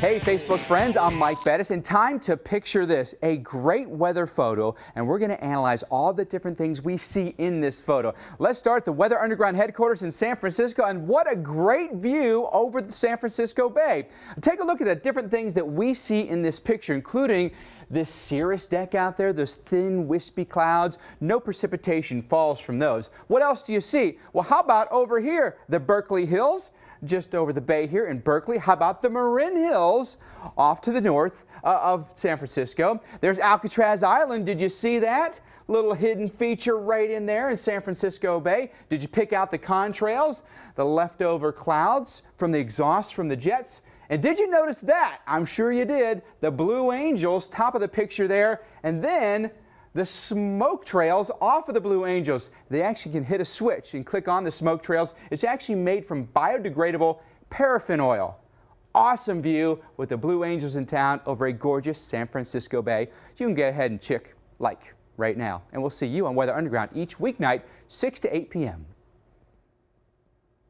Hey, Facebook friends, I'm Mike Bettes, and time to picture this a great weather photo. And we're going to analyze all the different things we see in this photo. Let's start the Weather Underground headquarters in San Francisco. And what a great view over the San Francisco Bay. Take a look at the different things that we see in this picture, including this cirrus deck out there, those thin, wispy clouds. No precipitation falls from those. What else do you see? Well, how about over here, the Berkeley Hills? Just over the bay here in Berkeley. How about the Marin Hills off to the north uh, of San Francisco? There's Alcatraz Island. Did you see that? Little hidden feature right in there in San Francisco Bay. Did you pick out the contrails, the leftover clouds from the exhaust from the jets? And did you notice that? I'm sure you did. The Blue Angels, top of the picture there. And then the smoke trails off of the Blue Angels. They actually can hit a switch and click on the smoke trails. It's actually made from biodegradable paraffin oil. Awesome view with the Blue Angels in town over a gorgeous San Francisco Bay. You can go ahead and check like right now. And we'll see you on Weather Underground each weeknight, 6 to 8 p.m.